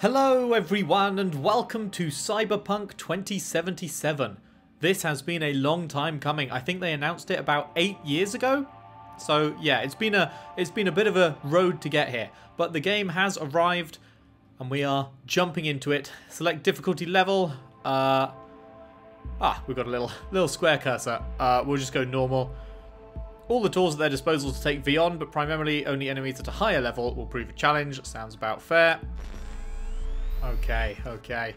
Hello everyone and welcome to Cyberpunk 2077. This has been a long time coming. I think they announced it about 8 years ago. So yeah, it's been a it's been a bit of a road to get here, but the game has arrived and we are jumping into it. Select difficulty level. Uh Ah, we've got a little little square cursor. Uh we'll just go normal. All the tools at their disposal to take V on, but primarily only enemies at a higher level will prove a challenge. Sounds about fair. Okay, okay.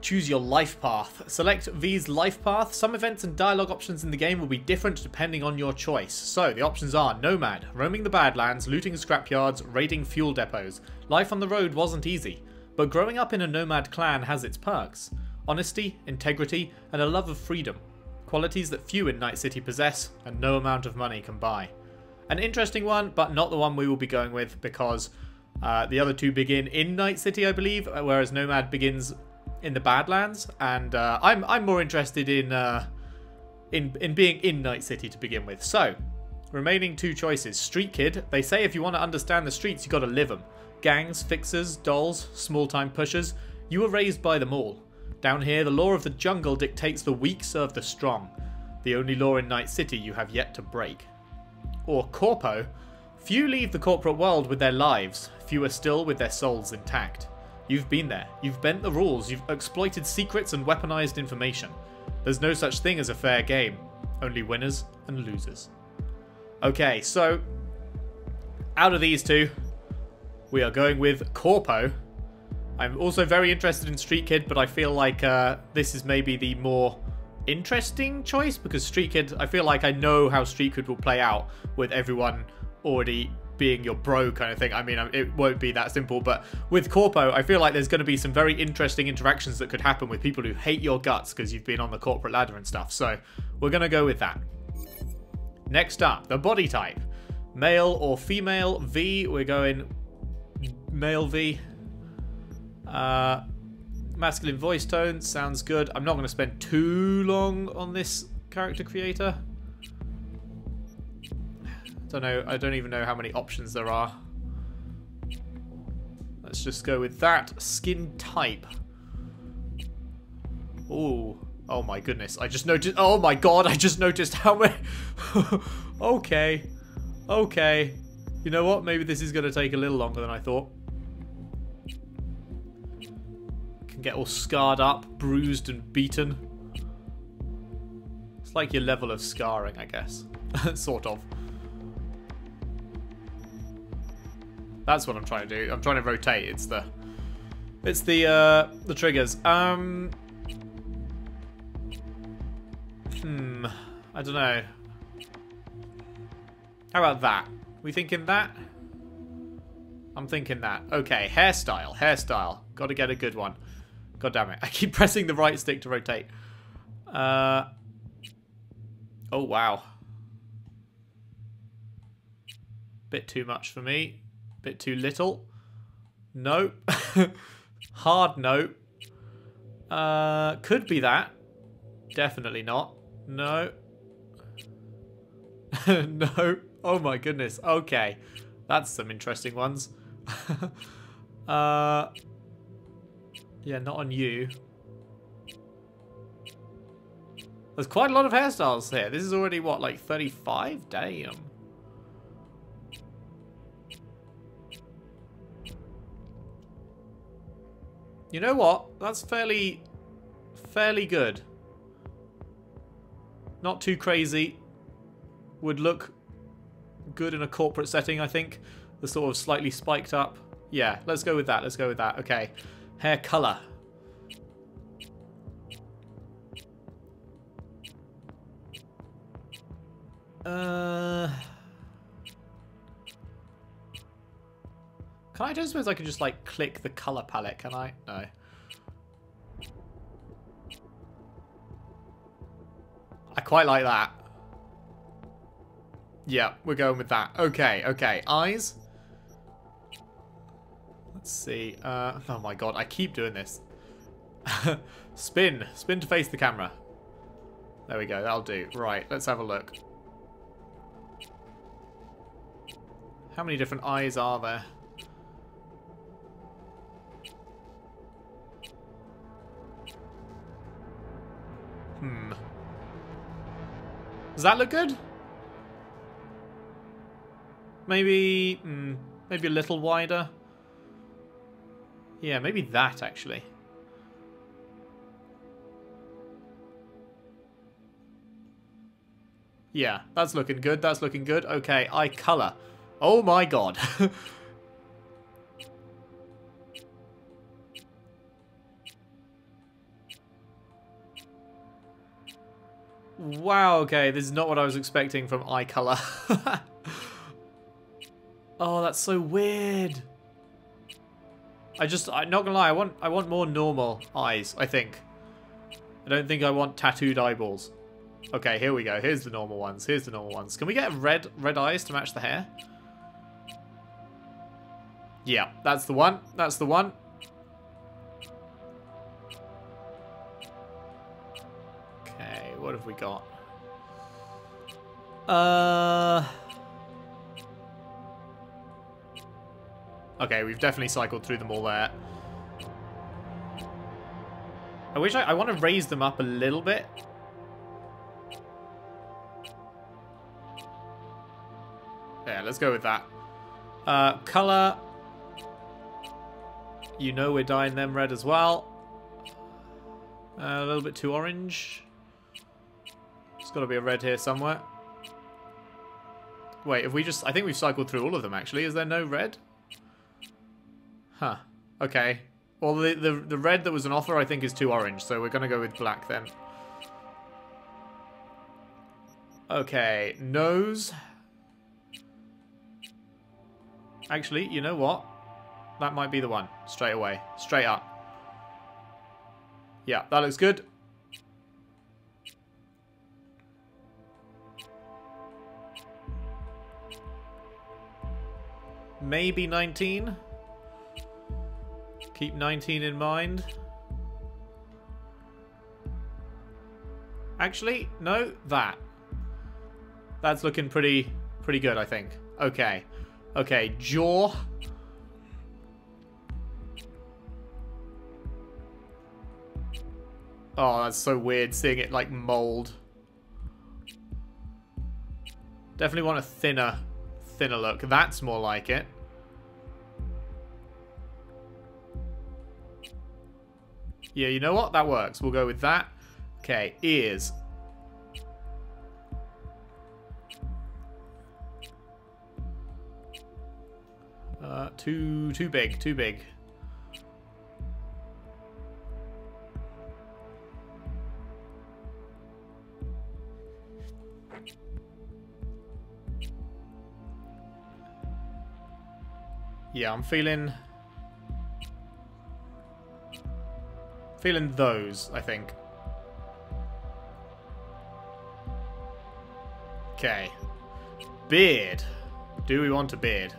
Choose your life path. Select V's life path. Some events and dialogue options in the game will be different depending on your choice. So, the options are Nomad, roaming the Badlands, looting scrapyards, raiding fuel depots. Life on the road wasn't easy, but growing up in a nomad clan has its perks. Honesty, integrity, and a love of freedom. Qualities that few in Night City possess, and no amount of money can buy. An interesting one, but not the one we will be going with because uh, the other two begin in Night City, I believe, whereas Nomad begins in the Badlands, and uh, I'm I'm more interested in uh, in in being in Night City to begin with. So, remaining two choices: Street Kid. They say if you want to understand the streets, you got to live them. Gangs, fixers, dolls, small-time pushers. You were raised by them all. Down here, the law of the jungle dictates the weak serve the strong. The only law in Night City you have yet to break. Or Corpo. Few leave the corporate world with their lives, fewer still with their souls intact. You've been there, you've bent the rules, you've exploited secrets and weaponized information. There's no such thing as a fair game, only winners and losers. Okay, so out of these two, we are going with Corpo. I'm also very interested in Street Kid, but I feel like uh, this is maybe the more interesting choice because Street Kid, I feel like I know how Street Kid will play out with everyone already being your bro kind of thing. I mean, it won't be that simple, but with Corpo, I feel like there's going to be some very interesting interactions that could happen with people who hate your guts because you've been on the corporate ladder and stuff. So we're going to go with that. Next up, the body type. Male or female V, we're going male V. Uh, masculine voice tone, sounds good. I'm not going to spend too long on this character creator. Don't know. I don't even know how many options there are. Let's just go with that. Skin type. Oh, oh my goodness! I just noticed. Oh my god! I just noticed how many. okay, okay. You know what? Maybe this is going to take a little longer than I thought. Can get all scarred up, bruised, and beaten. It's like your level of scarring, I guess. sort of. That's what I'm trying to do. I'm trying to rotate. It's the it's the uh the triggers. Um Hmm. I don't know. How about that? We thinking that? I'm thinking that. Okay, hairstyle, hairstyle. Got to get a good one. God damn it. I keep pressing the right stick to rotate. Uh Oh wow. Bit too much for me. Bit too little. No. Hard no. Uh, could be that. Definitely not. No. no. Oh my goodness. Okay. That's some interesting ones. uh, yeah, not on you. There's quite a lot of hairstyles here. This is already, what, like 35? Damn. You know what? That's fairly, fairly good. Not too crazy. Would look good in a corporate setting, I think. The sort of slightly spiked up. Yeah, let's go with that. Let's go with that. Okay. Hair colour. Uh... Can I, don't suppose I could just like click the color palette, can I? No. I quite like that. Yeah, we're going with that. Okay, okay. Eyes. Let's see. Uh, oh my god, I keep doing this. Spin. Spin to face the camera. There we go, that'll do. Right, let's have a look. How many different eyes are there? Hmm. Does that look good? Maybe, hmm, maybe a little wider. Yeah, maybe that actually. Yeah, that's looking good. That's looking good. Okay, eye color. Oh my god. wow, okay, this is not what I was expecting from eye color. oh, that's so weird. I just, I'm not gonna lie, I want, I want more normal eyes, I think. I don't think I want tattooed eyeballs. Okay, here we go. Here's the normal ones. Here's the normal ones. Can we get red red eyes to match the hair? Yeah, that's the one. That's the one. What have we got? Uh... Okay, we've definitely cycled through them all there. I wish I, I want to raise them up a little bit. Yeah, let's go with that. Uh, color. You know we're dyeing them red as well. Uh, a little bit too orange. Got to be a red here somewhere. Wait, have we just... I think we've cycled through all of them, actually. Is there no red? Huh. Okay. Well, the, the, the red that was an offer, I think, is too orange, so we're going to go with black then. Okay, nose. Actually, you know what? That might be the one. Straight away. Straight up. Yeah, that looks good. Maybe 19. Keep 19 in mind. Actually, no, that. That's looking pretty pretty good, I think. Okay. Okay, jaw. Oh, that's so weird seeing it like mold. Definitely want a thinner, thinner look. That's more like it. Yeah, you know what? That works. We'll go with that. Okay, ears. Uh, too, too big, too big. Yeah, I'm feeling... Feeling those, I think. Okay. Beard. Do we want a beard?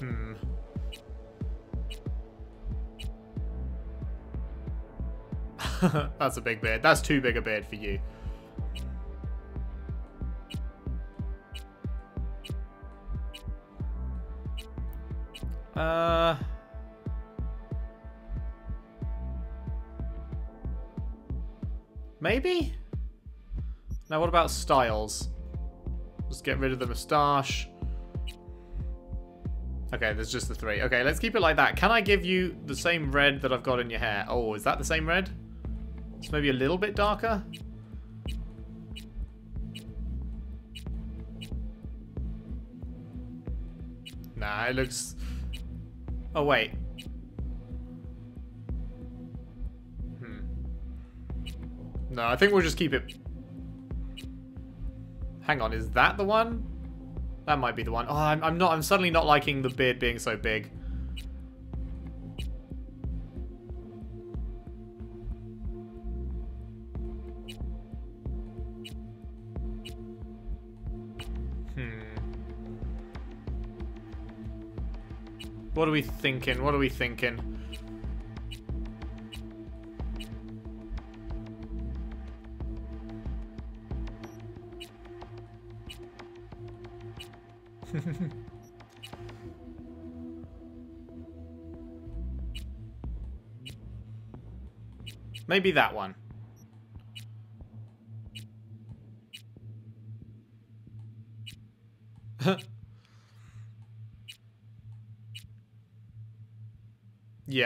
Hmm. That's a big beard. That's too big a beard for you. Uh... Maybe? Now what about styles? Just get rid of the moustache. Okay, there's just the three. Okay, let's keep it like that. Can I give you the same red that I've got in your hair? Oh, is that the same red? It's maybe a little bit darker? Nah, it looks... Oh, wait. Hmm. No, I think we'll just keep it... Hang on, is that the one? That might be the one. Oh, I'm, I'm not. I'm suddenly not liking the beard being so big. What are we thinking? What are we thinking? Maybe that one.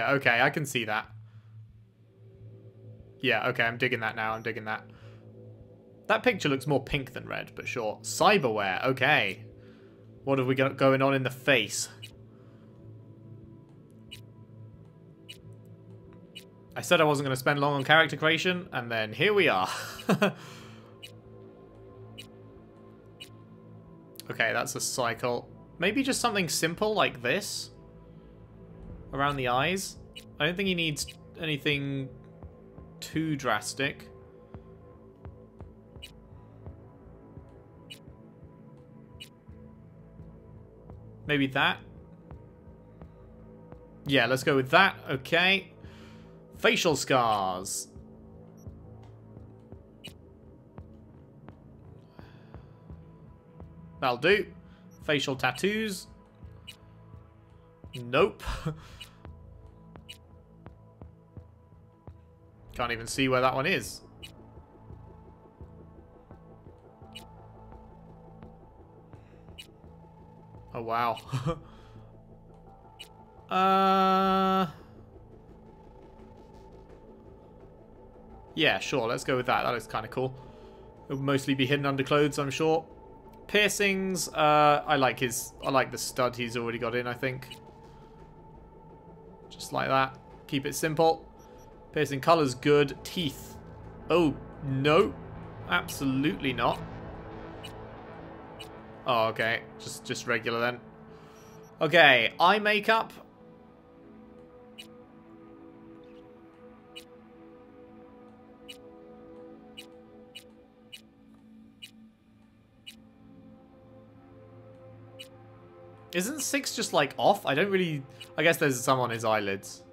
Yeah, okay, I can see that. Yeah, okay, I'm digging that now, I'm digging that. That picture looks more pink than red, but sure. Cyberware, okay. What have we got going on in the face? I said I wasn't going to spend long on character creation, and then here we are. okay, that's a cycle. Maybe just something simple like this? Around the eyes? I don't think he needs anything too drastic. Maybe that? Yeah, let's go with that. Okay. Facial scars. That'll do. Facial tattoos. Nope. Can't even see where that one is. Oh, wow. uh... Yeah, sure, let's go with that. That looks kind of cool. It'll mostly be hidden under clothes, I'm sure. Piercings, uh, I like his, I like the stud he's already got in, I think. Just like that. Keep it simple. Piercing color's good. Teeth. Oh, no. Absolutely not. Oh, okay. Just, just regular then. Okay, eye makeup. Isn't six just like off? I don't really... I guess there's some on his eyelids.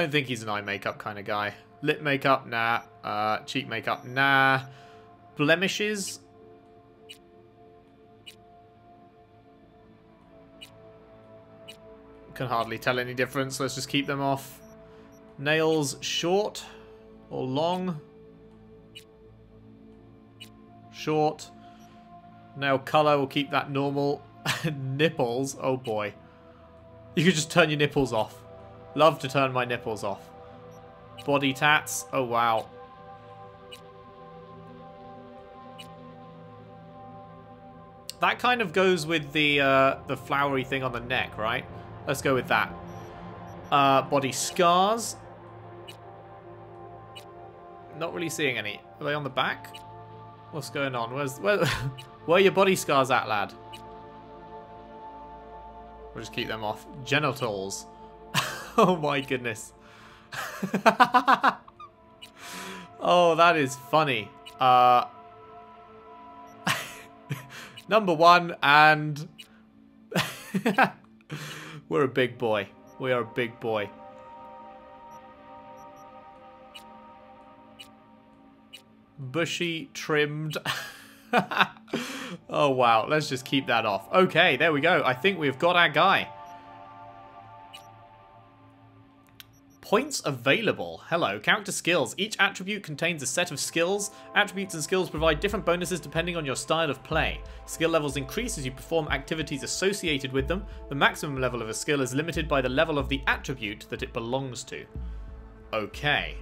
I don't think he's an eye makeup kind of guy. Lip makeup, nah. Uh, cheek makeup, nah. Blemishes? Can hardly tell any difference. Let's just keep them off. Nails short or long? Short. Nail colour, we'll keep that normal. nipples, oh boy. You could just turn your nipples off. Love to turn my nipples off. Body tats, oh wow. That kind of goes with the uh, the flowery thing on the neck, right? Let's go with that. Uh, body scars. Not really seeing any. Are they on the back? What's going on? Where's where? Where are your body scars at, lad? We'll just keep them off. Genitals. oh my goodness. oh, that is funny. Uh, number one, and we're a big boy. We are a big boy. Bushy, trimmed. oh, wow. Let's just keep that off. Okay, there we go. I think we've got our guy. Points available. Hello. Character skills. Each attribute contains a set of skills. Attributes and skills provide different bonuses depending on your style of play. Skill levels increase as you perform activities associated with them. The maximum level of a skill is limited by the level of the attribute that it belongs to. Okay.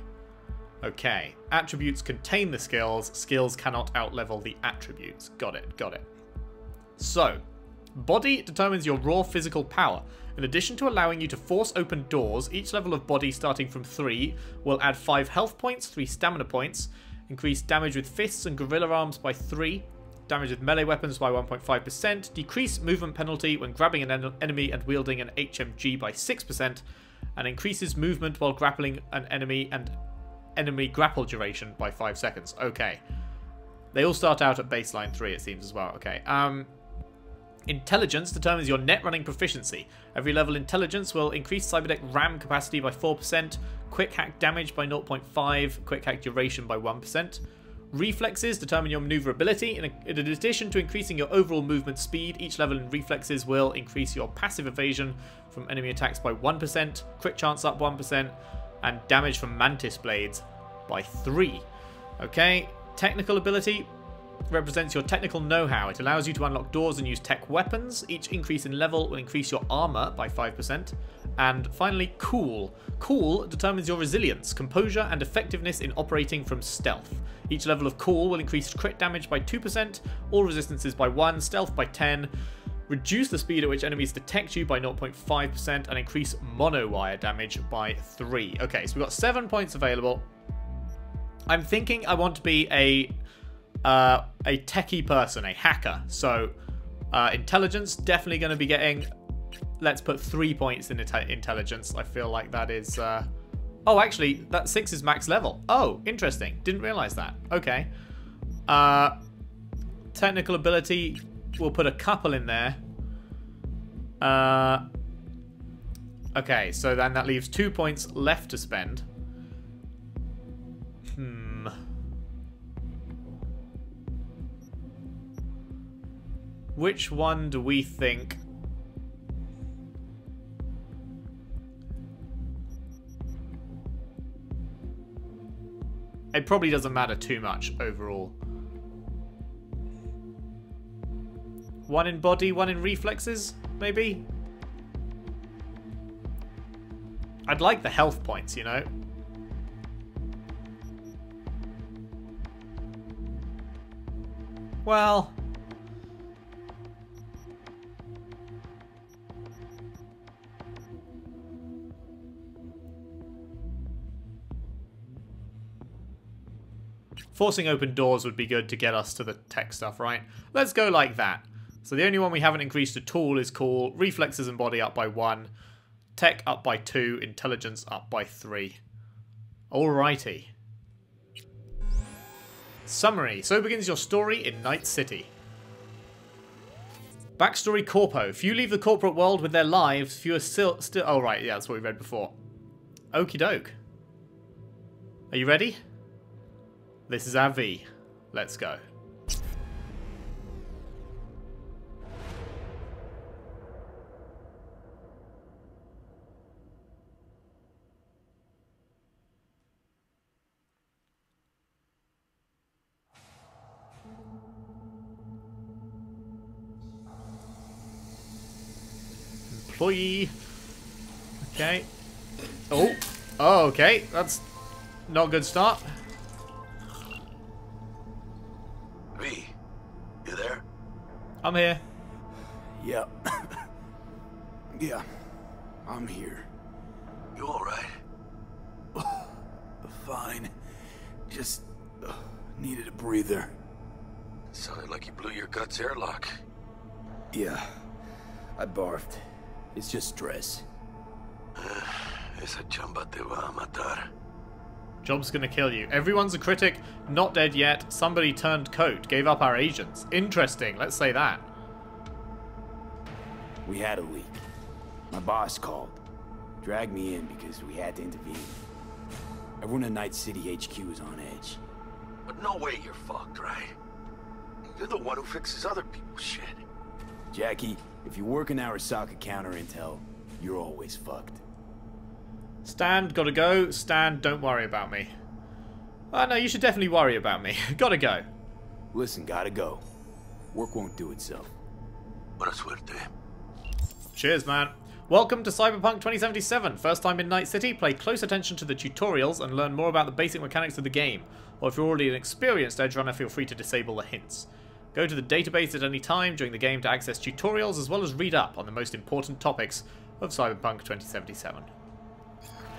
Okay. Attributes contain the skills. Skills cannot outlevel the attributes. Got it, got it. So, body determines your raw physical power. In addition to allowing you to force open doors, each level of body starting from 3 will add 5 health points, 3 stamina points, increase damage with fists and gorilla arms by 3, damage with melee weapons by 1.5%, decrease movement penalty when grabbing an en enemy and wielding an HMG by 6%, and increases movement while grappling an enemy and enemy grapple duration by 5 seconds. Okay. They all start out at baseline 3, it seems, as well. Okay. Um, intelligence determines your net running proficiency. Every level intelligence will increase Cyberdeck RAM capacity by 4%, quick hack damage by 0.5, quick hack duration by 1%. Reflexes determine your maneuverability. In, addition to increasing your overall movement speed, each level in reflexes will increase your passive evasion from enemy attacks by 1%, crit chance up 1%, and damage from mantis blades by 3. Okay, technical ability represents your technical know-how. It allows you to unlock doors and use tech weapons. Each increase in level will increase your armor by 5%. And finally, cool. Cool determines your resilience, composure, and effectiveness in operating from stealth. Each level of cool will increase crit damage by 2%, all resistances by 1, stealth by 10, reduce the speed at which enemies detect you by 0.5%, and increase mono wire damage by 3. Okay, so we've got 7 points available. I'm thinking I want to be a uh, a techie person, a hacker. So uh, intelligence definitely going to be getting. Let's put three points in intelligence. I feel like that is. Uh... Oh, actually, that six is max level. Oh, interesting. Didn't realize that. Okay. Uh, technical ability. We'll put a couple in there. Uh, okay, so then that leaves two points left to spend. Which one do we think... It probably doesn't matter too much overall. One in body, one in reflexes, maybe? I'd like the health points, you know? Well, Forcing open doors would be good to get us to the tech stuff, right? Let's go like that. So the only one we haven't increased at all is cool. Reflexes and body up by 1. Tech up by 2. Intelligence up by 3. Alrighty. Summary. So begins your story in Night City. Backstory Corpo. Few leave the corporate world with their lives, few are still... still oh, right, yeah, that's what we read before. Okie doke. Are you ready? This is V. Let's go. Employee. Okay. Oh. Oh, okay. That's not a good start. I'm here. Yep. yeah, I'm here. You alright? Fine. Just uh, needed a breather. Sounded like you blew your guts airlock. Yeah, I barfed. It's just stress. Esa chamba te va a matar. Job's gonna kill you. Everyone's a critic, not dead yet. Somebody turned coat, gave up our agents. Interesting, let's say that. We had a leak. My boss called. Dragged me in because we had to intervene. Everyone in Night City HQ is on edge. But no way you're fucked, right? You're the one who fixes other people's shit. Jackie, if you work in our Arasaka counter intel, you're always fucked. Stand, gotta go. Stand, don't worry about me. Oh, no, you should definitely worry about me. gotta go. Listen, gotta go. Work won't do itself. Buena suerte. Cheers, man. Welcome to Cyberpunk 2077. First time in Night City, pay close attention to the tutorials and learn more about the basic mechanics of the game. Or if you're already an experienced Edge Runner, feel free to disable the hints. Go to the database at any time during the game to access tutorials as well as read up on the most important topics of Cyberpunk 2077.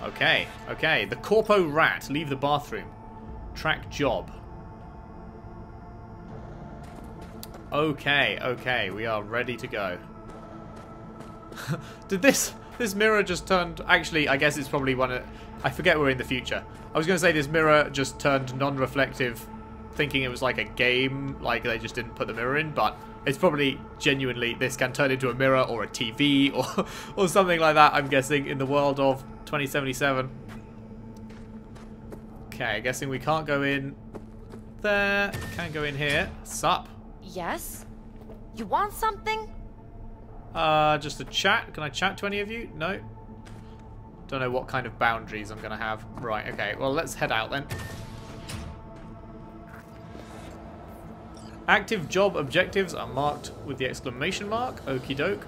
Okay, okay. The Corpo Rat. Leave the bathroom. Track job. Okay, okay. We are ready to go. Did this this mirror just turned... Actually, I guess it's probably one of... I forget we're in the future. I was going to say this mirror just turned non-reflective thinking it was like a game, like they just didn't put the mirror in, but it's probably genuinely this can turn into a mirror or a TV or, or something like that, I'm guessing, in the world of 2077. Okay, guessing we can't go in there. Can't go in here. Sup? Yes? You want something? Uh, just a chat. Can I chat to any of you? No. Don't know what kind of boundaries I'm going to have. Right, okay. Well, let's head out then. Active job objectives are marked with the exclamation mark. Okie doke.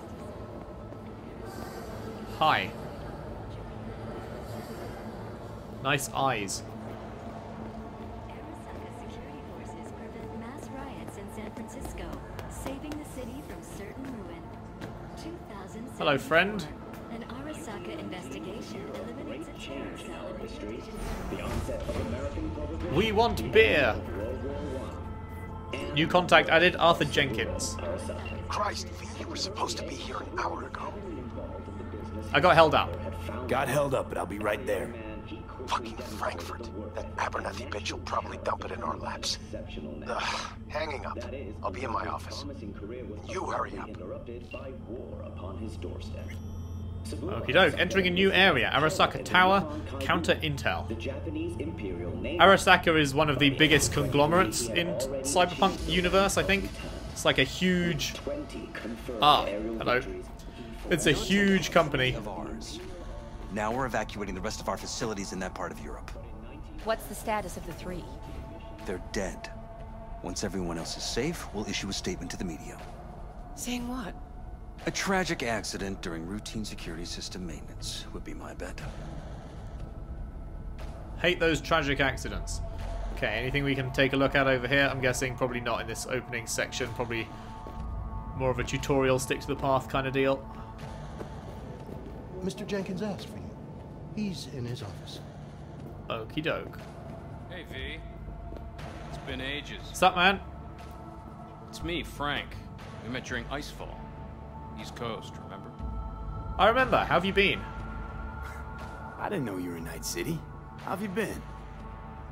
Hi. Nice eyes. Arizona security forces prevent mass riots in San Francisco, saving the city from certain ruin. 2000 Hello, friend. An Arasaka investigation eliminates a terror cell in the region. We want beer. New contact added, Arthur Jenkins. Christ, V, you were supposed to be here an hour ago. I got held up. Got held up, but I'll be right there. Fucking Frankfurt. That Abernathy bitch will probably dump it in our laps. Ugh, hanging up. I'll be in my office. You hurry up. Okie doke. Entering a new area. Arasaka Tower. Counter intel. Arasaka is one of the biggest conglomerates in Cyberpunk universe, I think. It's like a huge... Ah, hello. It's a huge company. Of ours. Now we're evacuating the rest of our facilities in that part of Europe. What's the status of the three? They're dead. Once everyone else is safe, we'll issue a statement to the media. Saying what? A tragic accident during routine security system maintenance would be my bet. Hate those tragic accidents. Okay, anything we can take a look at over here? I'm guessing probably not in this opening section. Probably more of a tutorial, stick to the path kind of deal. Mr. Jenkins asked for you. He's in his office. Okie doke. Hey, V. It's been ages. Sup, man? It's me, Frank. We met during Icefall. East Coast, remember? I remember. How have you been? I didn't know you were in Night City. How have you been?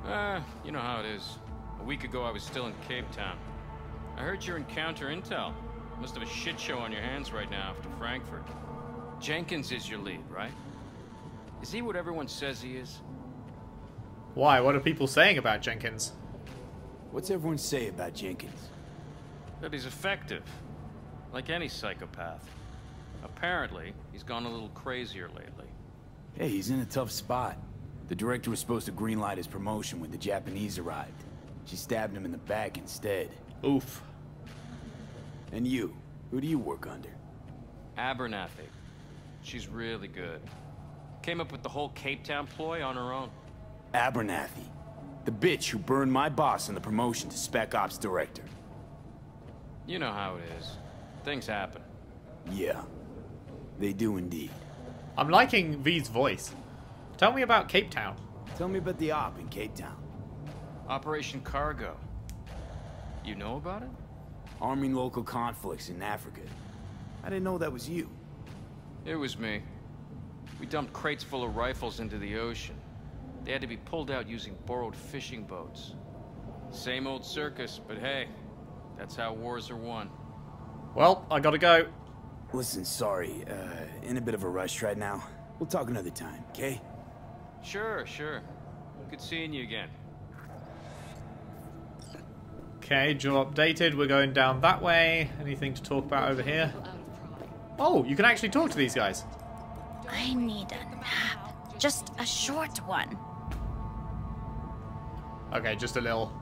Uh, you know how it is. A week ago, I was still in Cape Town. I heard your encounter in counter intel. Must have a shit show on your hands right now after Frankfurt. Jenkins is your lead, right? Is he what everyone says he is? Why? What are people saying about Jenkins? What's everyone say about Jenkins? That he's effective. Like any psychopath. Apparently, he's gone a little crazier lately. Hey, he's in a tough spot. The director was supposed to greenlight his promotion when the Japanese arrived. She stabbed him in the back instead. Oof. And you? Who do you work under? Abernathy. She's really good. Came up with the whole Cape Town ploy on her own. Abernathy. The bitch who burned my boss in the promotion to Spec Ops Director. You know how it is. Things happen. Yeah. They do indeed. I'm liking V's voice. Tell me about Cape Town. Tell me about the op in Cape Town. Operation Cargo. You know about it? Arming local conflicts in Africa. I didn't know that was you. It was me. We dumped crates full of rifles into the ocean. They had to be pulled out using borrowed fishing boats. Same old circus, but hey, that's how wars are won. Well, I gotta go. Listen, sorry. Uh, in a bit of a rush right now. We'll talk another time, okay? Sure, sure. Good seeing you again. Okay, job updated. We're going down that way. Anything to talk about over here? Oh, you can actually talk to these guys. I need a nap. Just a short one. Okay, just a little.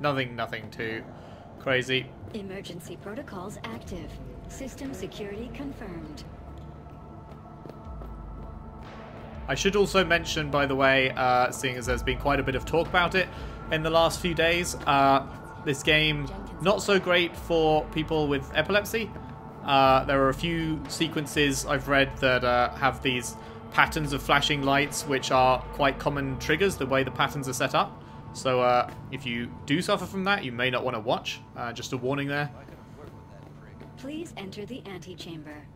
Nothing, nothing too crazy. Emergency protocols active. System security confirmed. I should also mention, by the way, uh, seeing as there's been quite a bit of talk about it in the last few days, uh, this game not so great for people with epilepsy. Uh, there are a few sequences I've read that uh, have these patterns of flashing lights, which are quite common triggers, the way the patterns are set up. So uh, if you do suffer from that, you may not want to watch. Uh, just a warning there. Please enter the antechamber.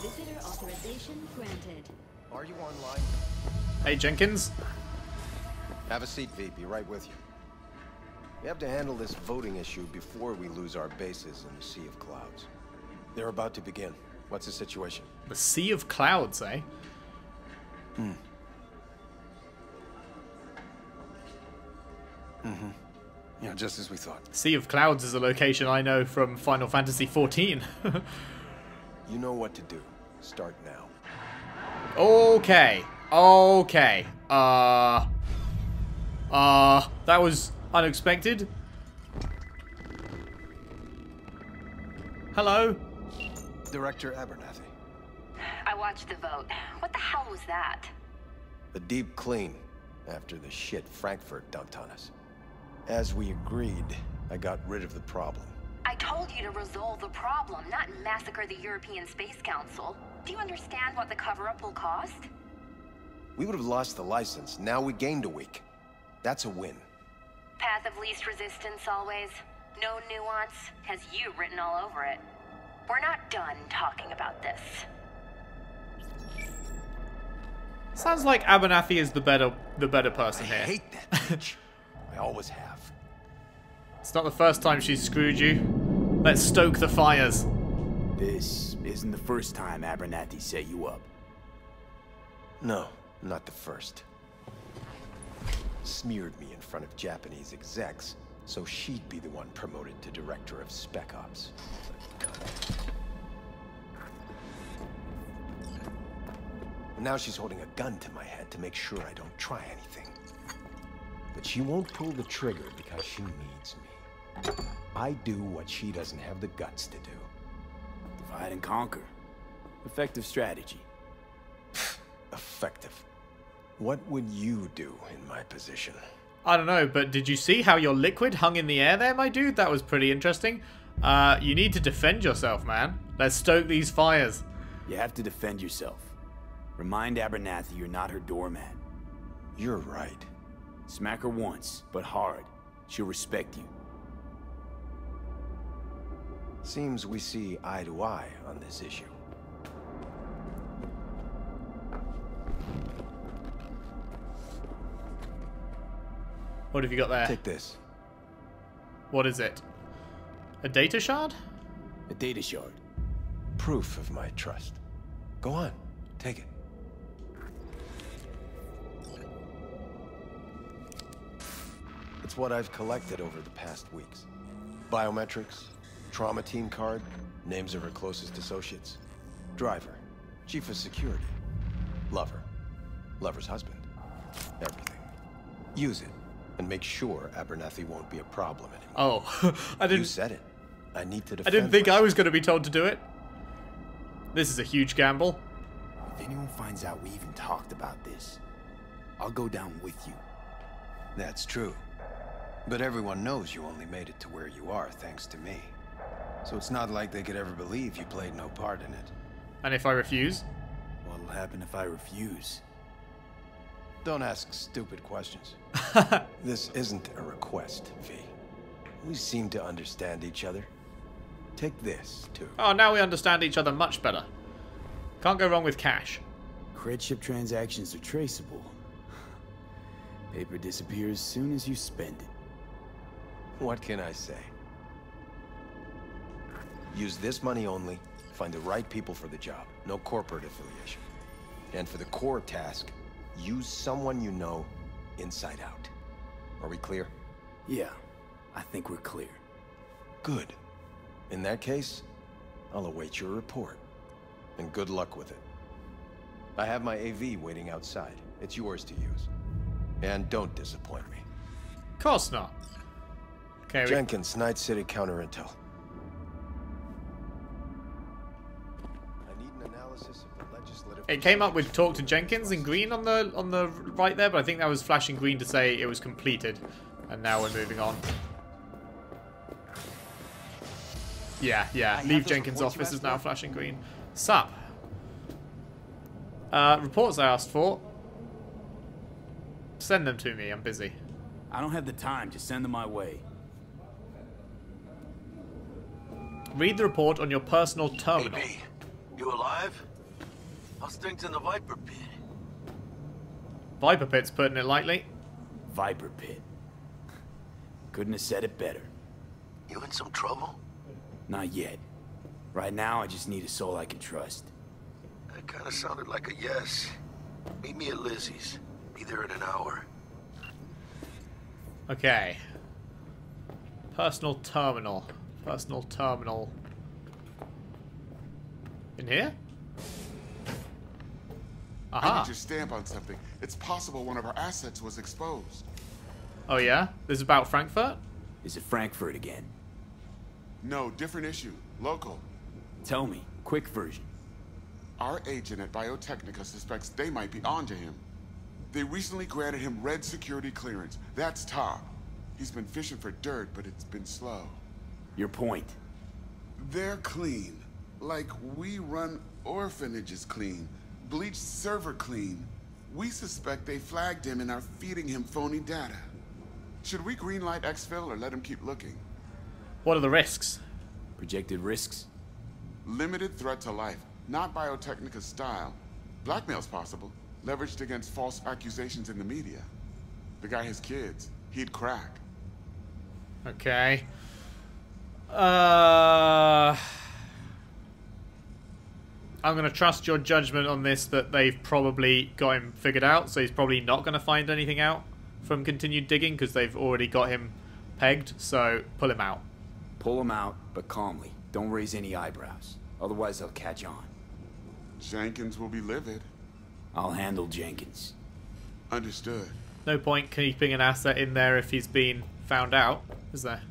Visitor authorization granted. Are you online? Hey, Jenkins. Have a seat, V. Be right with you. We have to handle this voting issue before we lose our bases in the Sea of Clouds. They're about to begin. What's the situation? The Sea of Clouds, eh? Hmm. Mm-hmm. Yeah, just as we thought. Sea of Clouds is a location I know from Final Fantasy XIV. you know what to do. Start now. Okay. Okay. Uh. Uh. That was unexpected. Hello? Director Abernathy. I watched the vote. What the hell was that? A deep clean after the shit Frankfurt dumped on us. As we agreed, I got rid of the problem. I told you to resolve the problem, not massacre the European Space Council. Do you understand what the cover-up will cost? We would have lost the license. Now we gained a week. That's a win. Path of least resistance always. No nuance. Has you written all over it. We're not done talking about this. Sounds like Abernathy is the better the better person I here. I hate that bitch. I always have. It's not the first time she's screwed you. Let's stoke the fires. This isn't the first time Abernathy set you up. No, not the first. Smeared me in front of Japanese execs, so she'd be the one promoted to Director of Spec Ops. Now she's holding a gun to my head to make sure I don't try anything. But she won't pull the trigger because she needs me. I do what she doesn't have the guts to do. Divide and conquer. Effective strategy. Effective. What would you do in my position? I don't know, but did you see how your liquid hung in the air there, my dude? That was pretty interesting. Uh, you need to defend yourself, man. Let's stoke these fires. You have to defend yourself. Remind Abernathy you're not her doormat. You're right. Smack her once, but hard. She'll respect you. Seems we see eye to eye on this issue. What have you got there? Take this. What is it? A data shard? A data shard. Proof of my trust. Go on, take it. It's what I've collected over the past weeks. Biometrics, trauma team card, names of her closest associates. Driver, chief of security, lover, lover's husband, everything. Use it, and make sure Abernathy won't be a problem anymore. Oh, I didn't. You said it. I need to I didn't think I was going to be told to do it. This is a huge gamble. If anyone finds out we even talked about this, I'll go down with you. That's true. But everyone knows you only made it to where you are thanks to me. So it's not like they could ever believe you played no part in it. And if I refuse? What'll happen if I refuse? Don't ask stupid questions. this isn't a request, V. We seem to understand each other. Take this, too. Oh, now we understand each other much better. Can't go wrong with cash. Credit Credchip transactions are traceable. Paper disappears as soon as you spend it. What can I say? Use this money only, find the right people for the job, no corporate affiliation. And for the core task, use someone you know inside out. Are we clear? Yeah, I think we're clear. Good. In that case, I'll await your report. And good luck with it. I have my AV waiting outside. It's yours to use. And don't disappoint me. Of course not. Okay, we- Jenkins, Night City Counter Intel. I need an analysis of the legislative... It came up with talk to Jenkins in green on the on the right there, but I think that was flashing green to say it was completed. And now we're moving on. Yeah, yeah. Leave Jenkins' office is now flashing green. Sup? Uh, reports I asked for. Send them to me. I'm busy. I don't have the time. Just send them my way. Read the report on your personal terminal. AB, you alive? How's things in the Viper Pit? Viper Pit's putting it lightly. Viper Pit. Couldn't have said it better. You in some trouble? Not yet. Right now, I just need a soul I can trust. That kind of sounded like a yes. Meet me at Lizzie's. Be there in an hour. Okay. Personal terminal. Personal terminal. In here? I need your stamp on something. It's possible one of our assets was exposed. Oh yeah? This is about Frankfurt? Is it Frankfurt again? No, different issue. Local. Tell me. Quick version. Our agent at Biotechnica suspects they might be onto him. They recently granted him red security clearance. That's top. He's been fishing for dirt, but it's been slow. Your point. They're clean. Like we run orphanages clean. Bleach server clean. We suspect they flagged him and are feeding him phony data. Should we greenlight exfil or let him keep looking? What are the risks? Projected risks? Limited threat to life. Not Biotechnica style. Blackmail's possible. Leveraged against false accusations in the media. The guy has kids. He'd crack. Okay. Uh... I'm going to trust your judgment on this that they've probably got him figured out, so he's probably not going to find anything out from continued digging because they've already got him pegged, so pull him out. Pull him out, but calmly. Don't raise any eyebrows. Otherwise, they'll catch on. Jenkins will be livid. I'll handle Jenkins. Understood. No point keeping an asset in there if he's been found out, is there?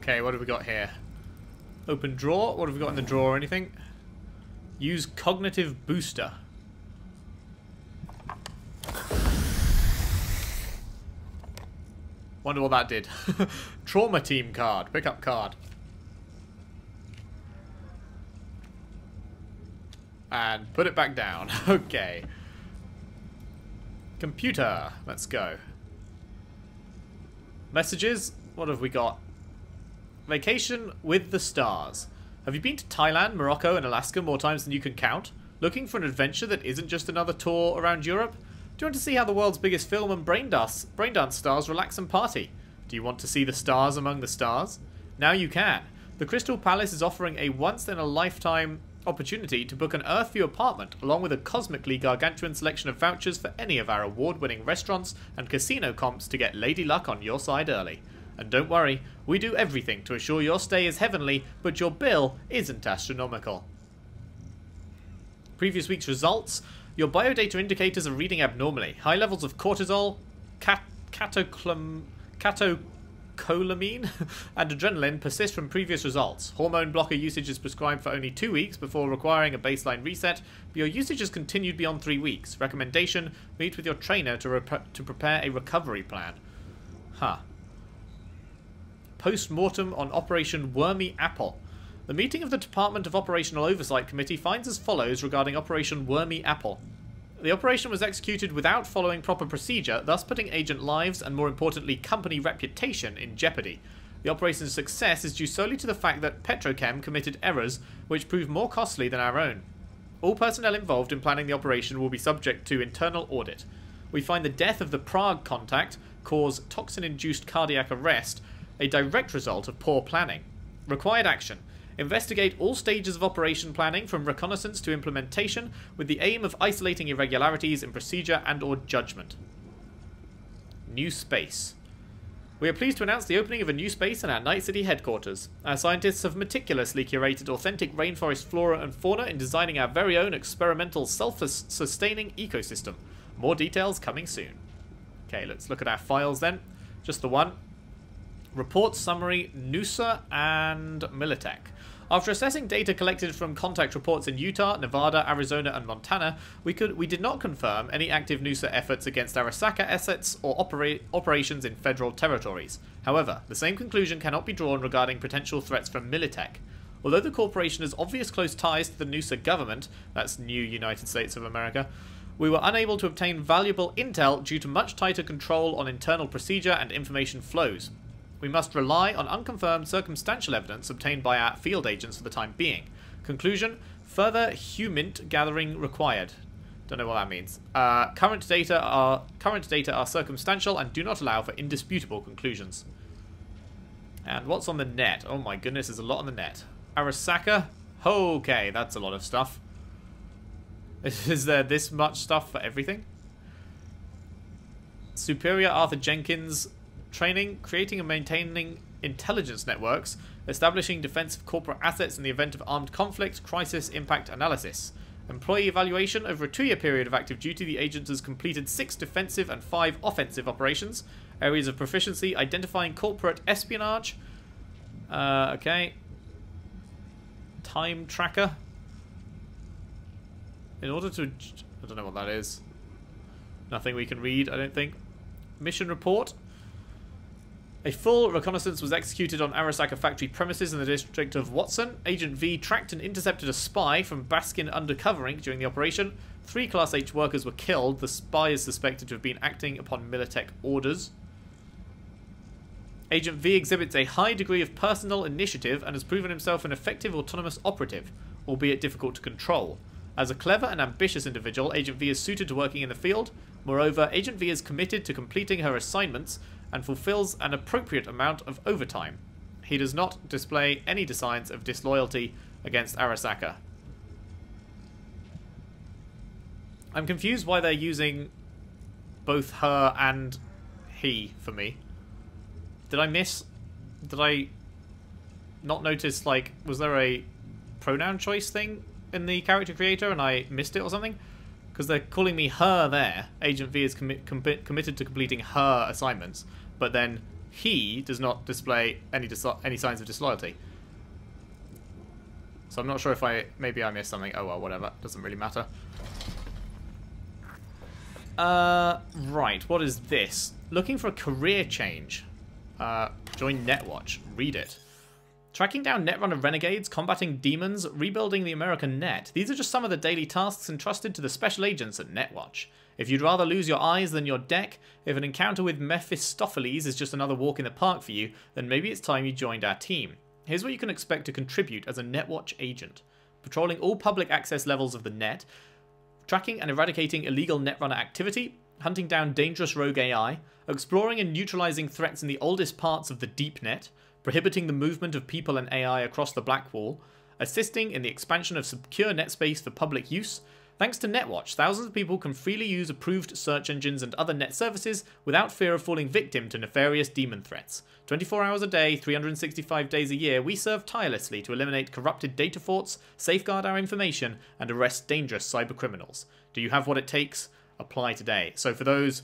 Okay, what have we got here? Open drawer. What have we got in the drawer? Anything? Use cognitive booster. Wonder what that did. Trauma team card. Pick up card. And put it back down. okay. Computer. Let's go. Messages. What have we got? Vacation with the stars. Have you been to Thailand, Morocco, and Alaska more times than you can count? Looking for an adventure that isn't just another tour around Europe? Do you want to see how the world's biggest film and brain dance, brain dance stars relax and party? Do you want to see the stars among the stars? Now you can. The Crystal Palace is offering a once-in-a-lifetime opportunity to book an Earthview apartment along with a cosmically gargantuan selection of vouchers for any of our award-winning restaurants and casino comps to get Lady Luck on your side early. And don't worry, we do everything to assure your stay is heavenly, but your bill isn't astronomical. Previous week's results. Your biodata indicators are reading abnormally. High levels of cortisol, cat catoclam catocolamine, and adrenaline persist from previous results. Hormone blocker usage is prescribed for only two weeks before requiring a baseline reset, but your usage has continued beyond three weeks. Recommendation, meet with your trainer to, to prepare a recovery plan. Huh. Post-mortem on Operation Wormy Apple. The meeting of the Department of Operational Oversight Committee finds as follows regarding Operation Wormy Apple. The operation was executed without following proper procedure, thus putting agent lives and, more importantly, company reputation in jeopardy. The operation's success is due solely to the fact that Petrochem committed errors which proved more costly than our own. All personnel involved in planning the operation will be subject to internal audit. We find the death of the Prague contact cause toxin-induced cardiac arrest a direct result of poor planning. Required action. Investigate all stages of operation planning from reconnaissance to implementation with the aim of isolating irregularities in procedure and or judgment. New space. We are pleased to announce the opening of a new space in our Night City headquarters. Our scientists have meticulously curated authentic rainforest flora and fauna in designing our very own experimental self-sustaining ecosystem. More details coming soon. Okay, let's look at our files then. Just the one. Report summary, NUSA and Militech. After assessing data collected from contact reports in Utah, Nevada, Arizona, and Montana, we could we did not confirm any active NUSA efforts against Arasaka assets or opera operations in federal territories. However, the same conclusion cannot be drawn regarding potential threats from Militech. Although the corporation has obvious close ties to the NUSA government, that's new United States of America, we were unable to obtain valuable intel due to much tighter control on internal procedure and information flows. We must rely on unconfirmed circumstantial evidence obtained by our field agents for the time being. Conclusion, further HUMINT gathering required. Don't know what that means. Uh, current data are current data are circumstantial and do not allow for indisputable conclusions. And what's on the net? Oh my goodness, there's a lot on the net. Arasaka? Okay, that's a lot of stuff. Is there this much stuff for everything? Superior Arthur Jenkins training, creating and maintaining intelligence networks, establishing defensive corporate assets in the event of armed conflict, crisis, impact analysis. Employee evaluation over a two-year period of active duty, the agent has completed six defensive and five offensive operations. Areas of proficiency, identifying corporate espionage. Uh, okay. Time tracker. In order to... I don't know what that is. Nothing we can read, I don't think. Mission report. A full reconnaissance was executed on Arasaka factory premises in the district of Watson. Agent V tracked and intercepted a spy from Baskin undercovering during the operation. Three Class H workers were killed. The spy is suspected to have been acting upon Militech orders. Agent V exhibits a high degree of personal initiative and has proven himself an effective autonomous operative, albeit difficult to control. As a clever and ambitious individual, Agent V is suited to working in the field. Moreover, Agent V is committed to completing her assignments and fulfills an appropriate amount of overtime. He does not display any signs of disloyalty against Arasaka. I'm confused why they're using both her and he for me. Did I miss... Did I not notice, like, was there a pronoun choice thing in the character creator and I missed it or something? Because they're calling me her there. Agent V is com committed to completing her assignments, but then he does not display any any signs of disloyalty. So I'm not sure if I... Maybe I missed something. Oh well, whatever. Doesn't really matter. Uh, right. What is this? Looking for a career change. Uh, join Netwatch. Read it. Tracking down Netrunner renegades, combating demons, rebuilding the American net. These are just some of the daily tasks entrusted to the special agents at Netwatch. If you'd rather lose your eyes than your deck, if an encounter with Mephistopheles is just another walk in the park for you, then maybe it's time you joined our team. Here's what you can expect to contribute as a Netwatch agent. Patrolling all public access levels of the net, tracking and eradicating illegal Netrunner activity, hunting down dangerous rogue AI, exploring and neutralizing threats in the oldest parts of the deep net, prohibiting the movement of people and AI across the Black Wall, assisting in the expansion of secure net space for public use. Thanks to Netwatch, thousands of people can freely use approved search engines and other net services without fear of falling victim to nefarious demon threats. 24 hours a day, 365 days a year, we serve tirelessly to eliminate corrupted data forts, safeguard our information, and arrest dangerous cybercriminals. Do you have what it takes? Apply today. So for those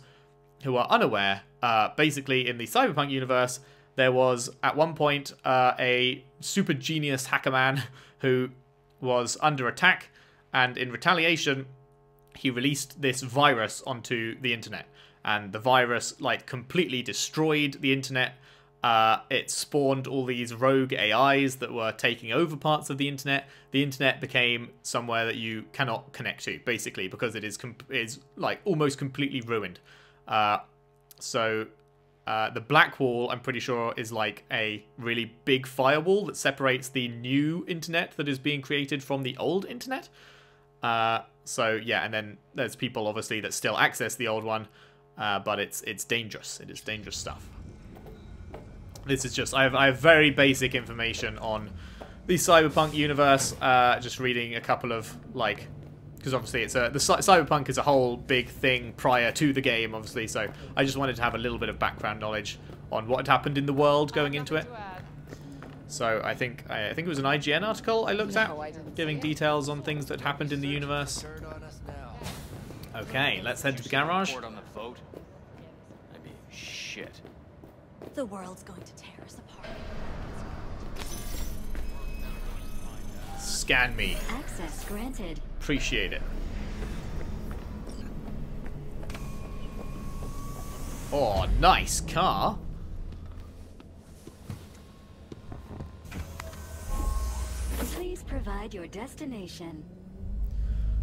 who are unaware, uh, basically in the cyberpunk universe, there was at one point uh, a super genius hacker man who was under attack, and in retaliation, he released this virus onto the internet. And the virus, like, completely destroyed the internet. Uh, it spawned all these rogue AIs that were taking over parts of the internet. The internet became somewhere that you cannot connect to, basically, because it is is like almost completely ruined. Uh, so uh, the black wall, I'm pretty sure, is like a really big firewall that separates the new internet that is being created from the old internet. Uh, so yeah, and then there's people obviously that still access the old one, uh, but it's it's dangerous. It is dangerous stuff. This is just I have I have very basic information on the cyberpunk universe. Uh, just reading a couple of like because obviously it's a the cyberpunk is a whole big thing prior to the game, obviously. So I just wanted to have a little bit of background knowledge on what had happened in the world going into it. So I think I think it was an IGN article I looked at, giving details on things that happened in the universe. Okay, let's head to the garage. Shit. The world's going to tear us apart. Scan me. Access granted. Appreciate it. Oh, nice car. Please provide your destination.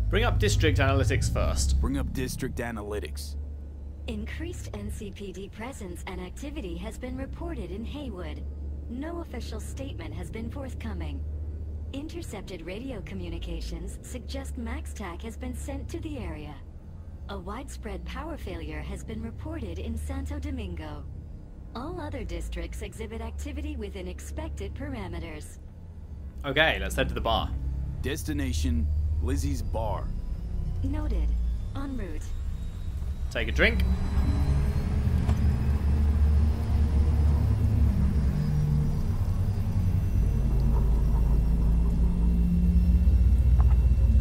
Bring up district analytics first. Bring up district analytics. Increased NCPD presence and activity has been reported in Heywood. No official statement has been forthcoming. Intercepted radio communications suggest MaxTac has been sent to the area. A widespread power failure has been reported in Santo Domingo. All other districts exhibit activity within expected parameters. Okay, let's head to the bar. Destination, Lizzie's Bar. Noted. En route. Take a drink.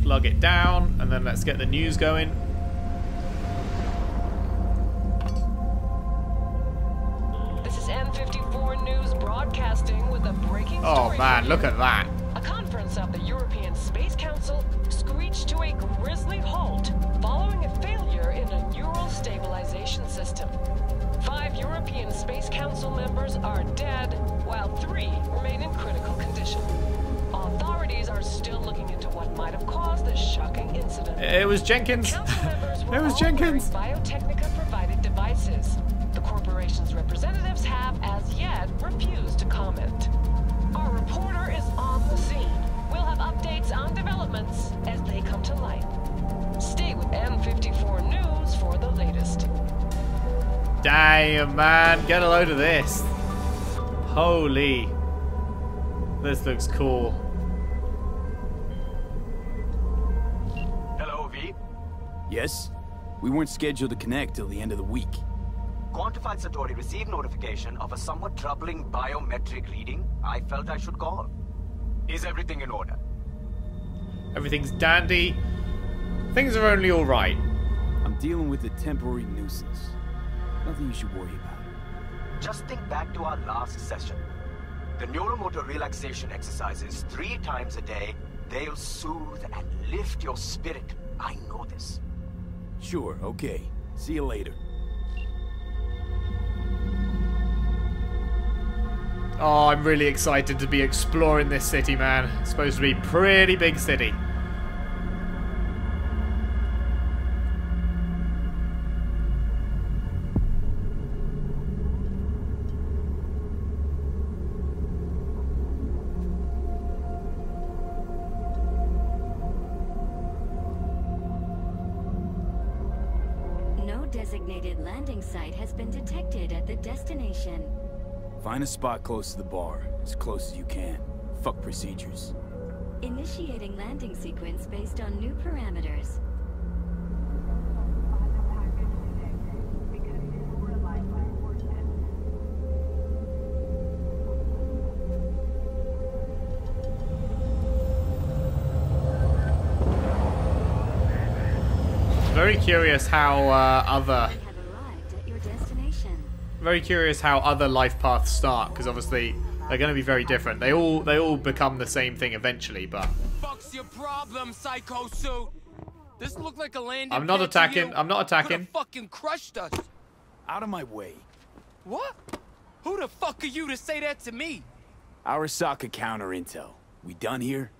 Plug it down, and then let's get the news going. Man, look at that. A conference of the European Space Council screeched to a grisly halt following a failure in a neural stabilization system. Five European Space Council members are dead, while three remain in critical condition. Authorities are still looking into what might have caused this shocking incident. It was Jenkins. It was Jenkins. Biotechnica-provided devices. The corporation's representatives have, as yet, refused to comment. Our reporter is on the scene. We'll have updates on developments as they come to light. Stay with N54 News for the latest. Damn, man. Get a load of this. Holy. This looks cool. Hello, V. Yes? We weren't scheduled to connect till the end of the week. Quantified Satori received notification of a somewhat troubling biometric reading. I felt I should call. Is everything in order? Everything's dandy. Things are only alright. I'm dealing with a temporary nuisance. Nothing you should worry about. Just think back to our last session. The neuromotor relaxation exercises three times a day. They'll soothe and lift your spirit. I know this. Sure, okay. See you later. Oh, I'm really excited to be exploring this city, man. It's supposed to be pretty big city. Find a spot close to the bar, as close as you can. Fuck procedures. Initiating landing sequence based on new parameters. Very curious how uh, other Have arrived at your destination. Very curious how other life paths start because obviously they're going to be very different. They all they all become the same thing eventually, but Fuck's your problem, psycho suit? This looked like a landing I'm not attacking. I'm not attacking. Could've fucking crushed us. Out of my way. What? Who the fuck are you to say that to me? Arasaka counter intel. We done here?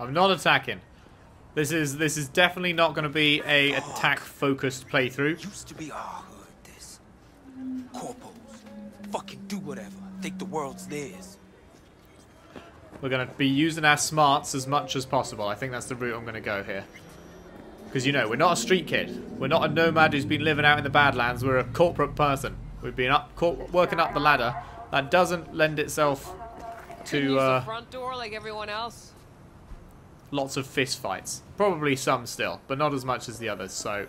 I'm not attacking. This is this is definitely not going to be a attack focused playthrough. Used to be our hood, this. Corpos. Fucking do whatever. Think the world's theirs. We're going to be using our smarts as much as possible. I think that's the route I'm going to go here. Because, you know, we're not a street kid. We're not a nomad who's been living out in the Badlands. We're a corporate person. We've been up, cor- working up the ladder. That doesn't lend itself to use the uh, front door like everyone else. lots of fist fights. Probably some still, but not as much as the others, so...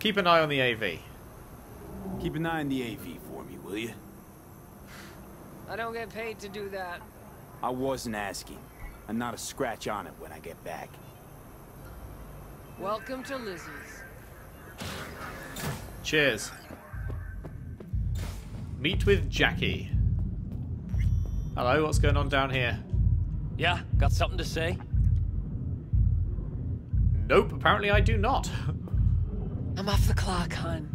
Keep an eye on the AV. Keep an eye on the AV for me, will you? I don't get paid to do that. I wasn't asking. And not a scratch on it when I get back. Welcome to Lizzie's. Cheers. Meet with Jackie. Hello, what's going on down here? Yeah, got something to say? Nope, apparently I do not. I'm off the clock, hon.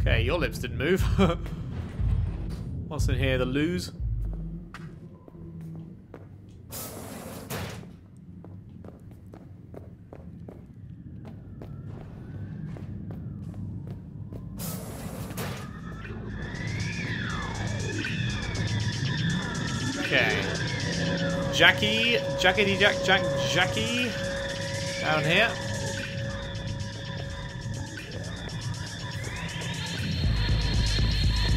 Okay, your lips didn't move. What's in here? The lose? Okay. Jackie, Jackie, Jack, Jack, Jackie, down here.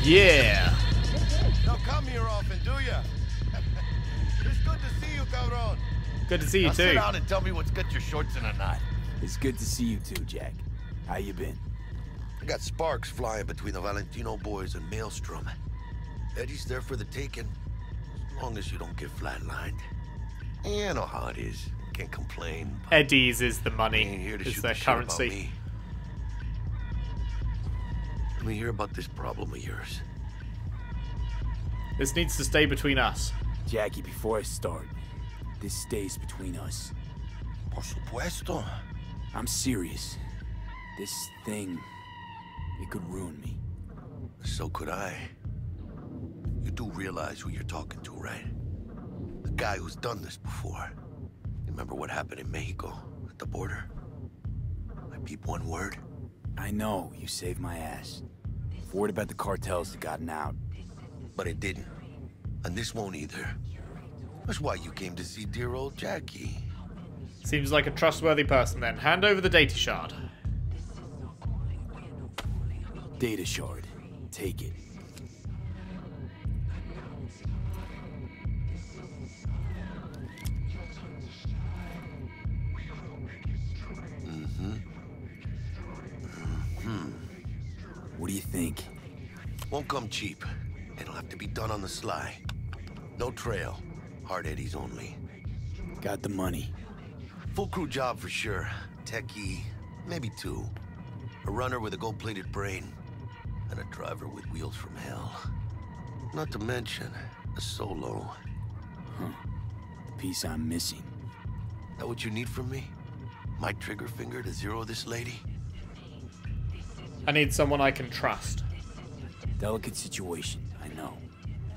Yeah. Don't come here often, do ya? it's good to see you, cabron. Good to see you now too. Sit down and tell me what's got your shorts in a knot. It's good to see you too, Jack. How you been? I got sparks flying between the Valentino boys and Maelstrom. Eddie's there for the taking, as long as you don't get flatlined. You know how it is. Can't complain. Eddie's is the money. Is their the shit about currency. Me. Let me hear about this problem of yours. This needs to stay between us. Jackie, before I start, this stays between us. Por supuesto. I'm serious. This thing, it could ruin me. So could I. You do realize who you're talking to, right? The guy who's done this before. Remember what happened in Mexico at the border? I peep one word. I know, you saved my ass. Word about the cartels that gotten out. But it didn't. And this won't either. That's why you came to see dear old Jackie. Seems like a trustworthy person then. Hand over the data shard. Data shard. Take it. Won't come cheap. It'll have to be done on the sly. No trail. Hard eddies only. Got the money. Full crew job for sure. Techie, maybe two. A runner with a gold-plated brain. And a driver with wheels from hell. Not to mention, a solo. Huh. The piece I'm missing. That what you need from me? My trigger finger to zero this lady? I need someone I can trust. Delicate situation, I know.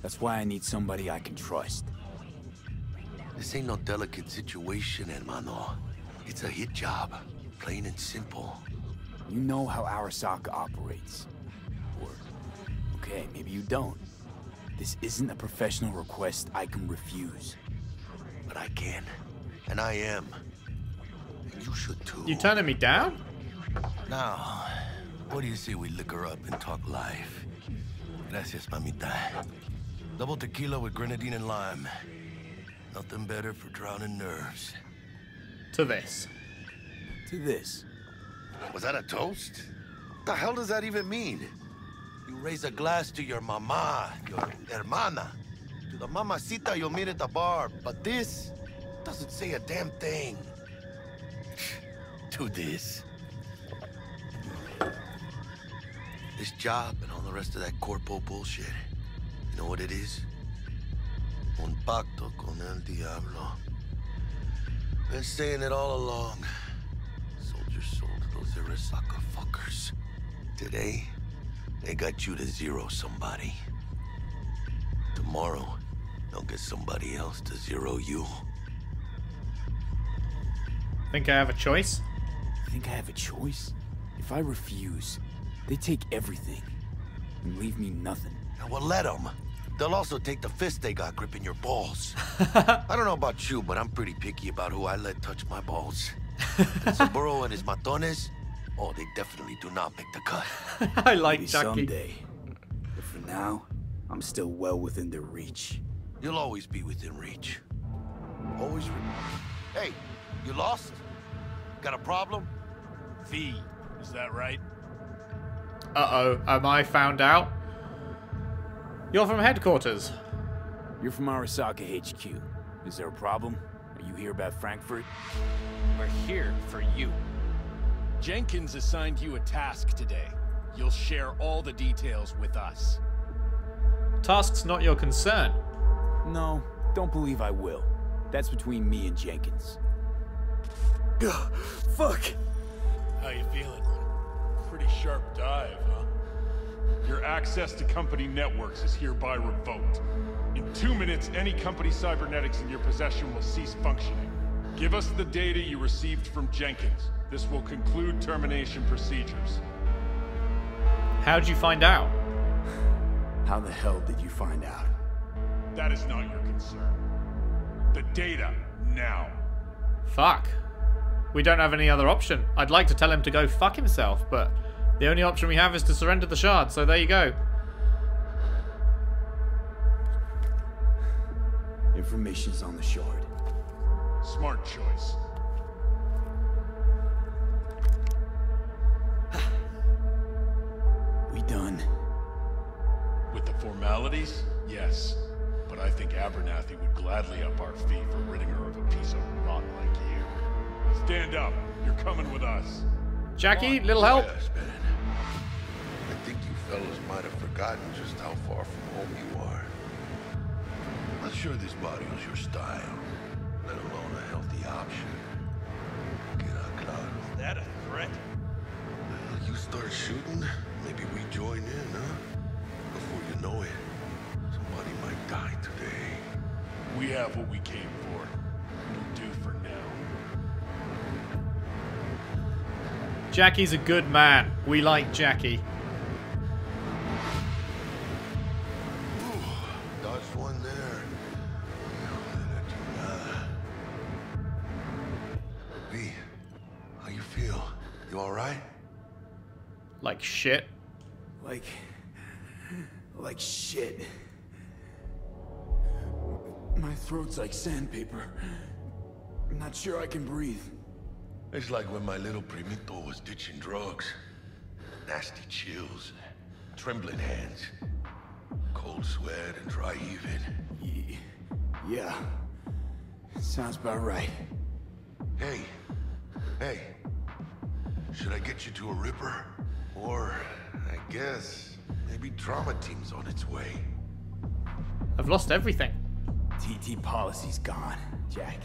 That's why I need somebody I can trust. This ain't no delicate situation, hermano. It's a hit job. Plain and simple. You know how Arasaka operates. Or, okay, maybe you don't. This isn't a professional request I can refuse. But I can. And I am. And you should too. You turning me down? Now, what do you say we liquor up and talk life? Gracias, mamita. Double tequila with grenadine and lime. Nothing better for drowning nerves. To this. To this. Was that a toast? The hell does that even mean? You raise a glass to your mama, your hermana, to the mamacita you'll meet at the bar, but this doesn't say a damn thing. to this. This job and all the rest of that corpo bullshit. You know what it is? Un pacto con el diablo. Been saying it all along. Sold your soul to those Arasaka fuckers. Today, they got you to zero somebody. Tomorrow, they'll get somebody else to zero you. Think I have a choice? Think I have a choice? If I refuse, they take everything and leave me nothing. Well, let them. They'll also take the fist they got gripping your balls. I don't know about you, but I'm pretty picky about who I let touch my balls. and Saburo and his matones, oh, they definitely do not make the cut. I like Maybe Jackie. someday. But for now, I'm still well within their reach. You'll always be within reach. Always. Re hey, you lost? Got a problem? Fee, is that right? Uh-oh, am I found out? You're from headquarters. You're from Arasaka HQ. Is there a problem? Are you here about Frankfurt? We're here for you. Jenkins assigned you a task today. You'll share all the details with us. Task's not your concern. No, don't believe I will. That's between me and Jenkins. Ugh, fuck! How you feeling? Pretty sharp dive, huh? Your access to company networks is hereby revoked. In two minutes, any company cybernetics in your possession will cease functioning. Give us the data you received from Jenkins. This will conclude termination procedures. How'd you find out? How the hell did you find out? That is not your concern. The data, now. Fuck. We don't have any other option. I'd like to tell him to go fuck himself, but the only option we have is to surrender the shard, so there you go. Information's on the shard. Smart choice. we done. With the formalities? Yes. But I think Abernathy would gladly up our fee for ridding her of a piece of rot like you. Stand up. You're coming with us. Jackie, little help. I think you fellas might have forgotten just how far from home you are. Not sure this body was your style, let alone a healthy option. Queda claro. Is that a threat? Well, you start shooting, maybe we join in, huh? Before you know it, somebody might die today. We have what we came Jackie's a good man. We like Jackie. Dodged one there. V, how you feel? You alright? Like shit. Like... Like shit. My throat's like sandpaper. I'm not sure I can breathe. It's like when my little primito was ditching drugs. Nasty chills, trembling hands, cold sweat and dry heaving. Yeah. Sounds about right. Hey, hey. Should I get you to a Ripper? Or, I guess, maybe Trauma Team's on its way. I've lost everything. TT policy's gone, Jack.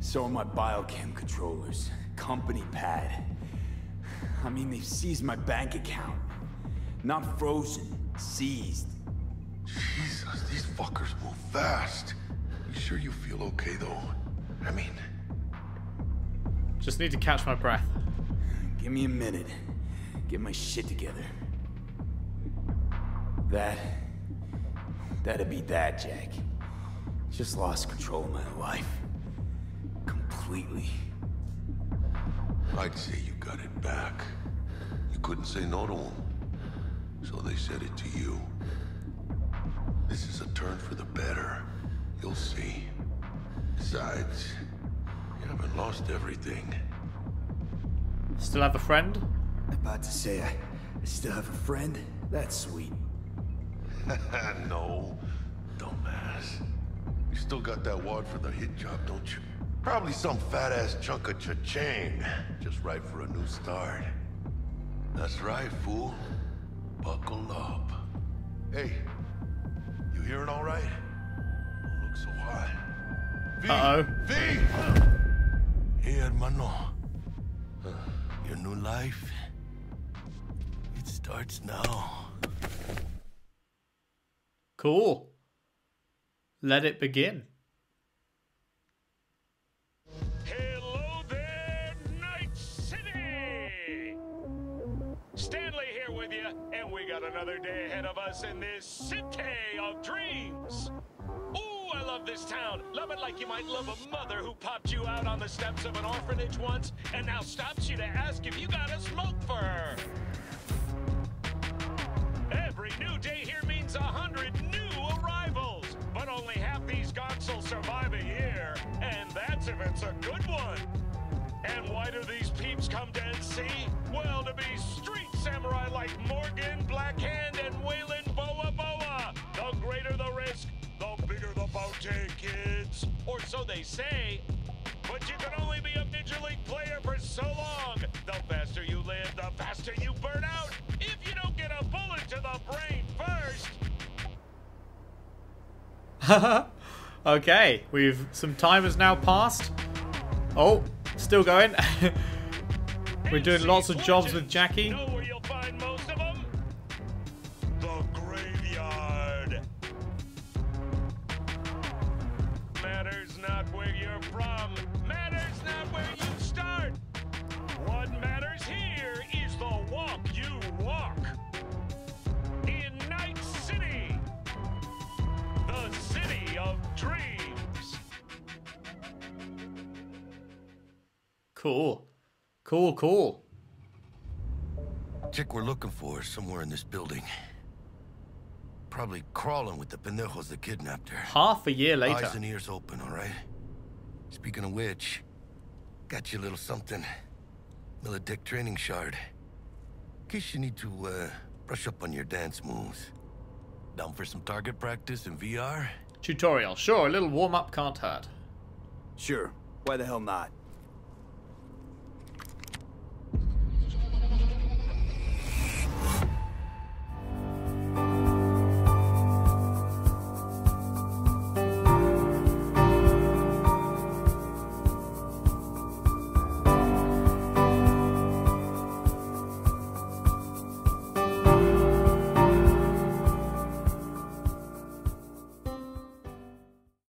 So are my biochem controllers. Company pad. I mean, they've seized my bank account. Not frozen, seized. Jesus, these fuckers move fast. You sure you feel okay, though? I mean... Just need to catch my breath. Give me a minute. Get my shit together. That... That'd be that, Jack. Just lost control of my life. Completely. I'd say you got it back. You couldn't say no to them. So they said it to you. This is a turn for the better. You'll see. Besides, you haven't lost everything. Still have a friend? About to say I, I still have a friend? That's sweet. no, dumbass. You still got that wad for the hit job, don't you? Probably some fat-ass chunk of cha-ching. Just right for a new start. That's right, fool. Buckle up. Hey, you hearing all right? Don't look so hot. V! Uh-oh. V! Hey, hermano. Your new life, it starts now. Cool. Let it begin. Got another day ahead of us in this city of dreams. Ooh, I love this town. Love it like you might love a mother who popped you out on the steps of an orphanage once and now stops you to ask if you got a smoke for her. Every new day here means a hundred new arrivals, but only half these gonks will survive a year, and that's if it's a good one. And why do these peeps come to NC? Well, to be street samurai like Morgan, Blackhand, and Weyland Boa Boa. The greater the risk, the bigger the bounty, kids. Or so they say. But you can only be a Major League player for so long. The faster you live, the faster you burn out. If you don't get a bullet to the brain first. okay, we've some time has now passed. Oh, still going. We're doing lots of jobs with Jackie. Cool. Cool, cool. Chick we're looking for is somewhere in this building. Probably crawling with the pendejos that kidnapped her. Half a year later. Eyes and ears open, all right? Speaking of which, got you a little something. Militech training shard. In case you need to, uh, brush up on your dance moves. Down for some target practice in VR? Tutorial. Sure, a little warm-up can't hurt. Sure. Why the hell not?